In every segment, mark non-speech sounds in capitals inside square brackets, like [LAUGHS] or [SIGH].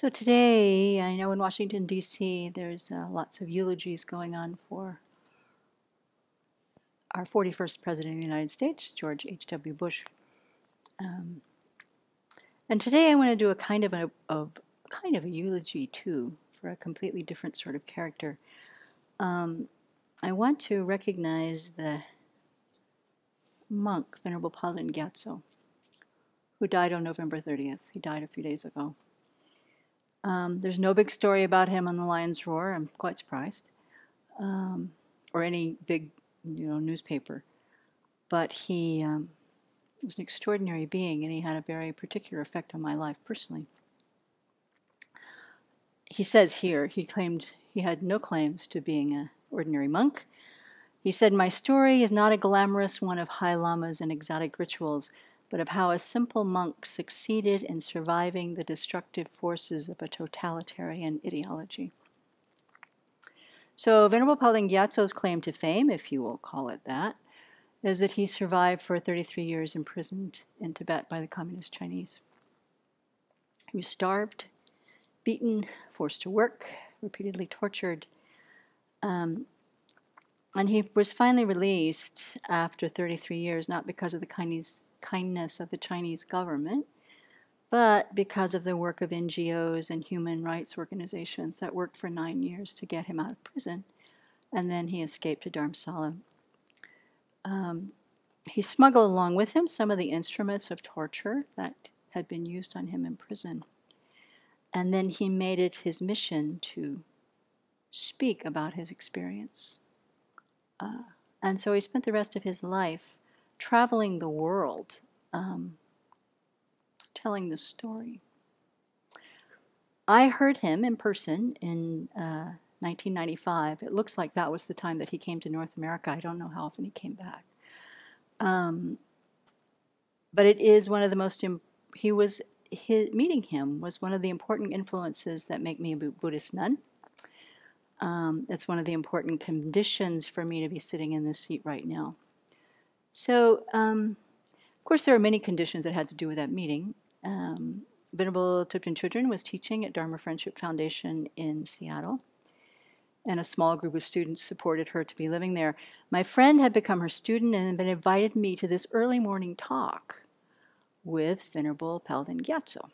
So today, I know in Washington, D.C., there's uh, lots of eulogies going on for our 41st President of the United States, George H.W. Bush. Um, and today I want to do a kind of a, of kind of a eulogy too for a completely different sort of character. Um, I want to recognize the monk, Venerable Palden Gyatso, who died on November 30th. He died a few days ago. Um, there's no big story about him on the Lion's Roar. I'm quite surprised, um, or any big, you know, newspaper. But he um, was an extraordinary being, and he had a very particular effect on my life personally. He says here he claimed he had no claims to being an ordinary monk. He said, My story is not a glamorous one of high lamas and exotic rituals, but of how a simple monk succeeded in surviving the destructive forces of a totalitarian ideology. So, Venerable Palden Gyatso's claim to fame, if you will call it that, is that he survived for 33 years imprisoned in Tibet by the Communist Chinese. He was starved, beaten, forced to work, repeatedly tortured. Um, and he was finally released after 33 years, not because of the kindness, kindness of the Chinese government, but because of the work of NGOs and human rights organizations that worked for nine years to get him out of prison. And then he escaped to Dharamsala um, he smuggled along with him some of the instruments of torture that had been used on him in prison. And then he made it his mission to speak about his experience. Uh, and so he spent the rest of his life traveling the world, um, telling the story. I heard him in person in uh, 1995. It looks like that was the time that he came to North America. I don't know how often he came back. Um, but it is one of the most, he was, his, meeting him was one of the important influences that make me a Buddhist nun. Um, it's one of the important conditions for me to be sitting in this seat right now. So, um, of course, there are many conditions that had to do with that meeting. Um, Venerable Thubten Chodron was teaching at Dharma Friendship Foundation in Seattle and a small group of students supported her to be living there. My friend had become her student and had been invited me to this early morning talk with Venerable Palden Gyatso.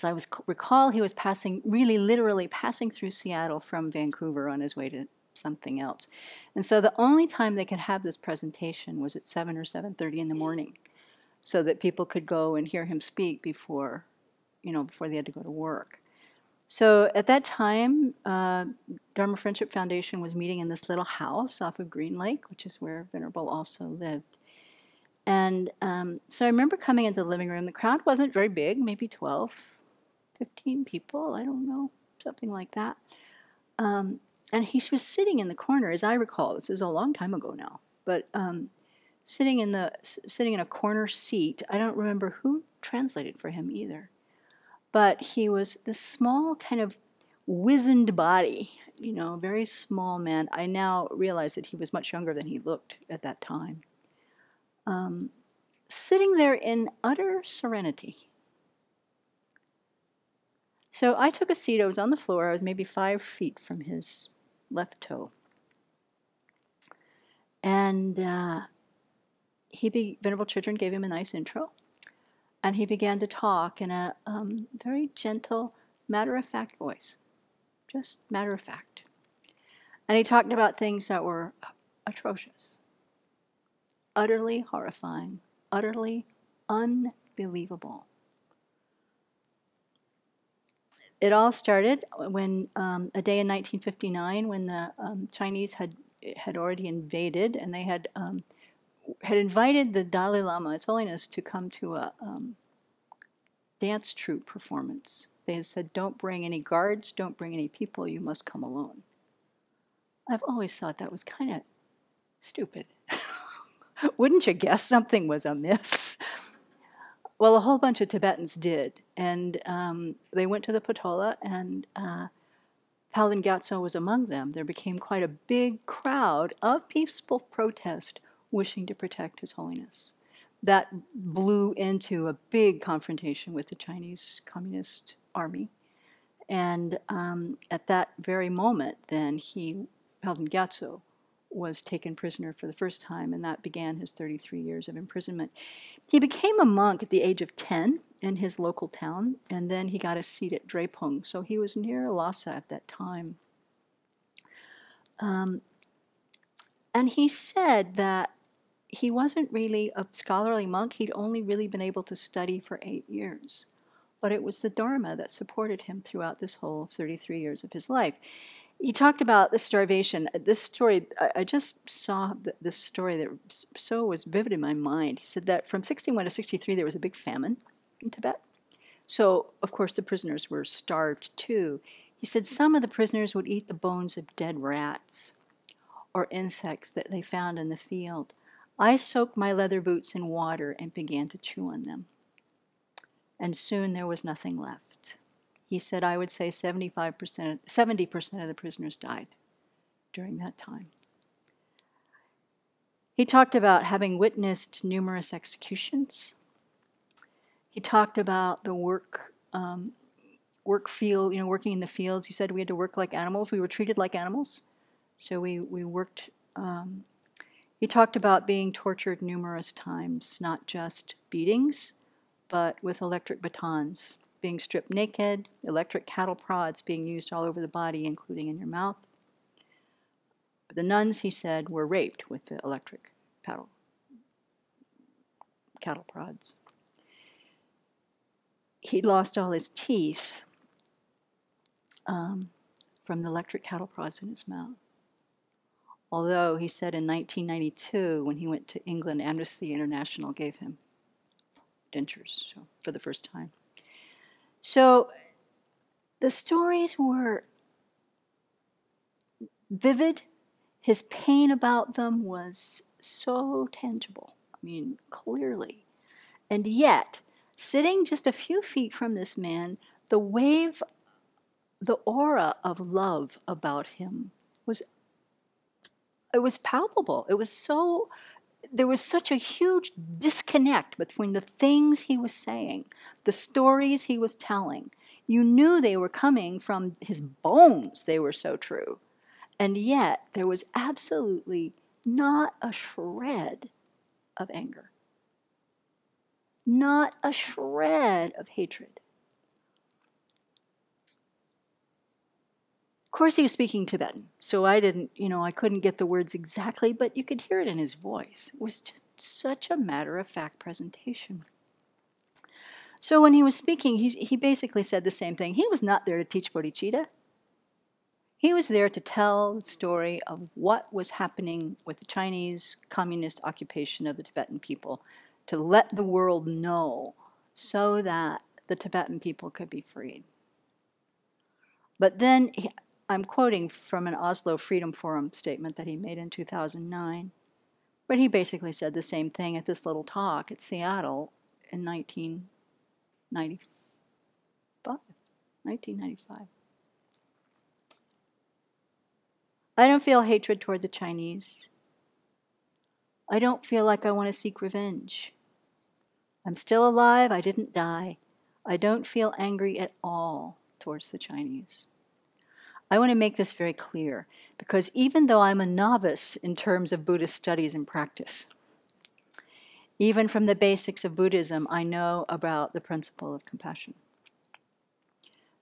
As I was recall, he was passing, really literally passing through Seattle from Vancouver on his way to something else. And so the only time they could have this presentation was at 7 or 7.30 in the morning so that people could go and hear him speak before, you know, before they had to go to work. So at that time, uh, Dharma Friendship Foundation was meeting in this little house off of Green Lake, which is where Venerable also lived. And um, so I remember coming into the living room. The crowd wasn't very big, maybe 12, 15 people, I don't know, something like that. Um, and he was sitting in the corner, as I recall. This is a long time ago now, but um, sitting in the sitting in a corner seat. I don't remember who translated for him either but he was this small kind of wizened body, you know, very small man. I now realize that he was much younger than he looked at that time. Um, sitting there in utter serenity. So I took a seat. I was on the floor. I was maybe five feet from his left toe. And uh, he, be, Venerable Chodron gave him a nice intro. And he began to talk in a um, very gentle, matter of fact voice. Just matter of fact. And he talked about things that were atrocious, utterly horrifying, utterly unbelievable. It all started when um, a day in 1959 when the um, Chinese had had already invaded and they had um, had invited the Dalai Lama, His Holiness, to come to a um, dance troupe performance. They had said, Don't bring any guards, don't bring any people, you must come alone. I've always thought that was kind of stupid. [LAUGHS] Wouldn't you guess something was amiss? Well, a whole bunch of Tibetans did, and um, they went to the Potala, and uh, Palden Gyatso was among them. There became quite a big crowd of peaceful protest wishing to protect His Holiness. That blew into a big confrontation with the Chinese Communist Army. And um, at that very moment, then he, Palden Gyatso, was taken prisoner for the first time, and that began his 33 years of imprisonment. He became a monk at the age of 10 in his local town, and then he got a seat at Drepung, so he was near Lhasa at that time. Um, and he said that he wasn't really a scholarly monk, he'd only really been able to study for eight years. But it was the Dharma that supported him throughout this whole 33 years of his life. He talked about the starvation. Uh, this story, I just saw this story that so was vivid in my mind. He said that from 61 to 63, there was a big famine in Tibet. So, of course, the prisoners were starved too. He said some of the prisoners would eat the bones of dead rats or insects that they found in the field. I soaked my leather boots in water and began to chew on them. And soon there was nothing left. He said, I would say 75%, 70% of the prisoners died during that time. He talked about having witnessed numerous executions. He talked about the work, um, work field, you know, working in the fields. He said we had to work like animals. We were treated like animals. So we, we worked um, he talked about being tortured numerous times, not just beatings, but with electric batons, being stripped naked, electric cattle prods being used all over the body, including in your mouth. The nuns, he said, were raped with the electric cattle, cattle prods. He lost all his teeth um, from the electric cattle prods in his mouth. Although he said in 1992, when he went to England, Amnesty International gave him dentures so, for the first time. So the stories were vivid. His pain about them was so tangible. I mean, clearly. And yet, sitting just a few feet from this man, the wave, the aura of love about him was it was palpable. It was so there was such a huge disconnect between the things he was saying, the stories he was telling. You knew they were coming from his bones, they were so true. And yet, there was absolutely not a shred of anger, not a shred of hatred. Course, he was speaking Tibetan, so I didn't, you know, I couldn't get the words exactly, but you could hear it in his voice. It was just such a matter of fact presentation. So when he was speaking, he, he basically said the same thing. He was not there to teach bodhicitta. He was there to tell the story of what was happening with the Chinese communist occupation of the Tibetan people, to let the world know so that the Tibetan people could be freed. But then I'm quoting from an Oslo Freedom Forum statement that he made in 2009. But he basically said the same thing at this little talk at Seattle in 1995. 1995. I don't feel hatred toward the Chinese. I don't feel like I want to seek revenge. I'm still alive. I didn't die. I don't feel angry at all towards the Chinese. I want to make this very clear because even though I'm a novice in terms of Buddhist studies and practice, even from the basics of Buddhism, I know about the principle of compassion.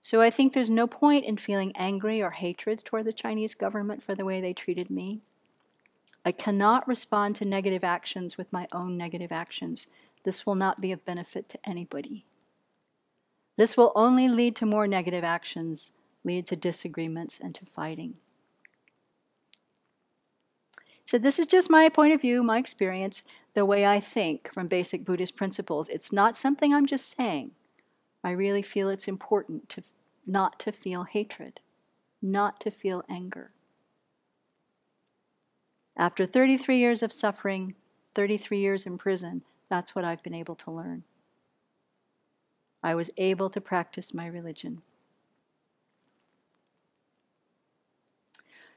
So I think there's no point in feeling angry or hatred toward the Chinese government for the way they treated me. I cannot respond to negative actions with my own negative actions. This will not be of benefit to anybody. This will only lead to more negative actions lead to disagreements and to fighting. So, this is just my point of view, my experience, the way I think from basic Buddhist principles. It's not something I'm just saying. I really feel it's important to not to feel hatred, not to feel anger. After 33 years of suffering, 33 years in prison, that's what I've been able to learn. I was able to practice my religion.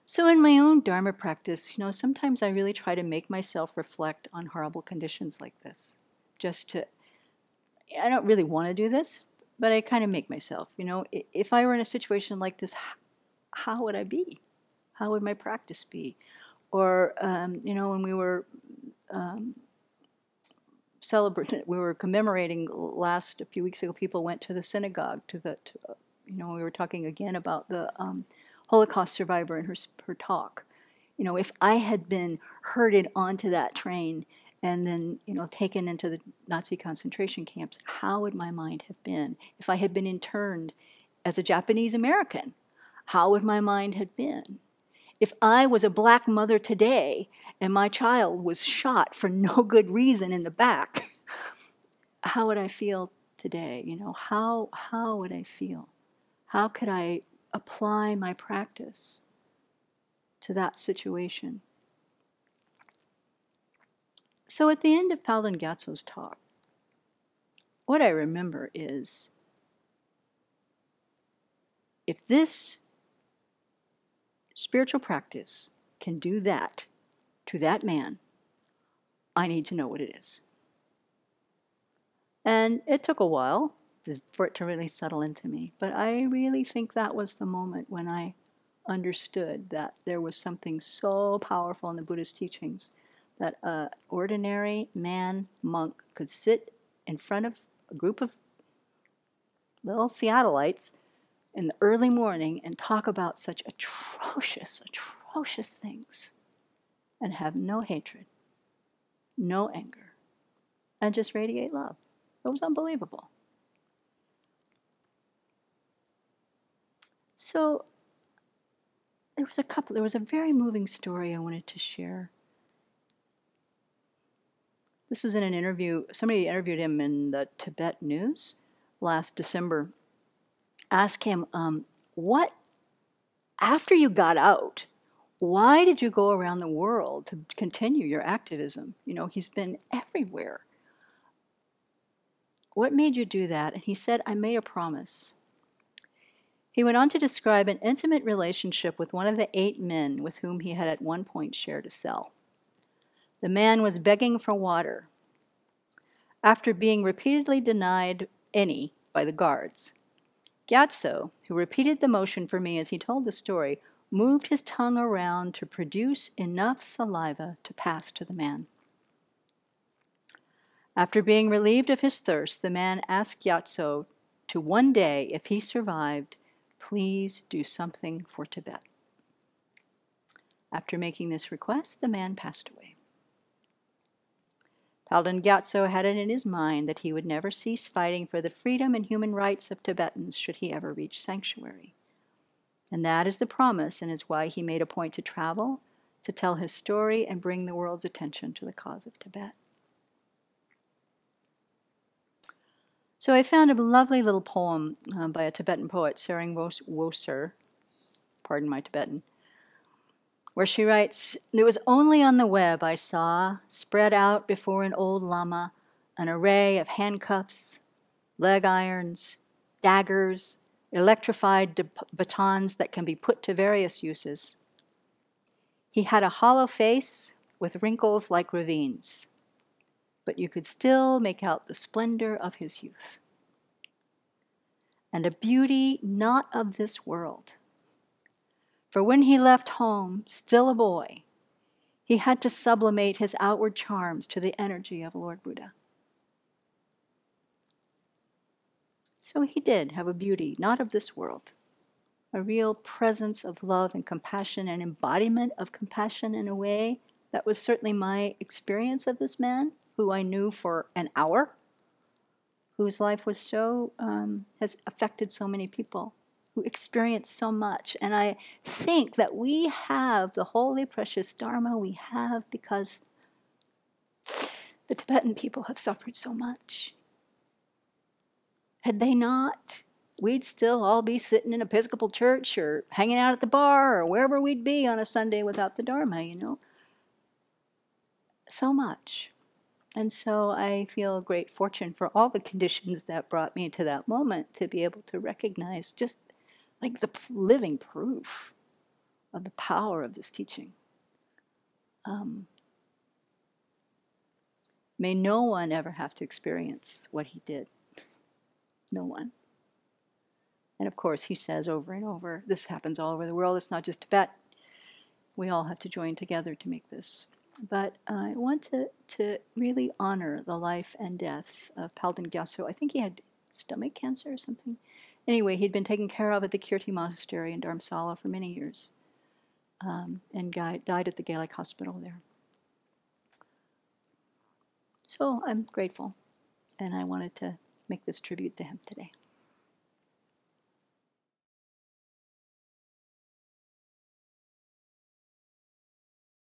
So, in my own Dharma practice, you know, sometimes I really try to make myself reflect on horrible conditions like this. Just to, I don't really want to do this, but I kind of make myself, you know, if I were in a situation like this, how would I be? How would my practice be? Or, um, you know, when we were um, celebrating, [LAUGHS] we were commemorating last, a few weeks ago, people went to the synagogue, to the, to, you know, we were talking again about the um, Holocaust survivor in her, her talk. You know, if I had been herded onto that train and then you know taken into the Nazi concentration camps, how would my mind have been? If I had been interned as a Japanese American, how would my mind have been? If I was a black mother today and my child was shot for [LAUGHS] no good reason in the back, how would I feel today? You know, how how would I feel? How could I apply my practice to that situation? So at the end of Palden Gyatso's talk, what I remember is if this spiritual practice can do that to that man, I need to know what it is. And it took a while for it to really settle into me, but I really think that was the moment when I understood that there was something so powerful in the Buddhist teachings that an ordinary man monk could sit in front of a group of little Seattleites in the early morning and talk about such atrocious, atrocious things and have no hatred, no anger, and just radiate love. It was unbelievable. So there was a couple, there was a very moving story I wanted to share this was in an interview, somebody interviewed him in the Tibet News last December. Asked him, um, what, after you got out, why did you go around the world to continue your activism? You know, he's been everywhere. What made you do that? And he said, I made a promise. He went on to describe an intimate relationship with one of the eight men with whom he had at one point shared a cell. The man was begging for water. After being repeatedly denied any by the guards, Gyatso, who repeated the motion for me as he told the story, moved his tongue around to produce enough saliva to pass to the man. After being relieved of his thirst, the man asked Gyatso to one day, if he survived, please do something for Tibet. After making this request, the man passed away. Palden Gyatso had it in his mind that he would never cease fighting for the freedom and human rights of Tibetans should he ever reach sanctuary. And that is the promise, and is why he made a point to travel, to tell his story, and bring the world's attention to the cause of Tibet. So I found a lovely little poem uh, by a Tibetan poet, Tsering Woser, pardon my Tibetan, where she writes It was only on the web I saw, spread out before an old lama, an array of handcuffs, leg irons, daggers, electrified batons that can be put to various uses. He had a hollow face with wrinkles like ravines, but you could still make out the splendor of his youth. And a beauty not of this world for when he left home, still a boy, he had to sublimate his outward charms to the energy of Lord Buddha. So he did have a beauty not of this world, a real presence of love and compassion, an embodiment of compassion in a way that was certainly my experience of this man, who I knew for an hour, whose life was so, um, has affected so many people who experienced so much. And I think that we have the holy, precious Dharma we have because the Tibetan people have suffered so much. Had they not, we'd still all be sitting in Episcopal church or hanging out at the bar or wherever we'd be on a Sunday without the Dharma, you know. So much. And so I feel great fortune for all the conditions that brought me to that moment to be able to recognize just like the living proof of the power of this teaching. Um, may no one ever have to experience what he did. No one. And of course, he says over and over, this happens all over the world. It's not just Tibet. We all have to join together to make this. But I want to, to really honor the life and death of Palden Gyatso. I think he had stomach cancer or something. Anyway, he'd been taken care of at the Kirti Monastery in Dharamsala for many years um, and died at the Delek Hospital there. So I'm grateful, and I wanted to make this tribute to him today.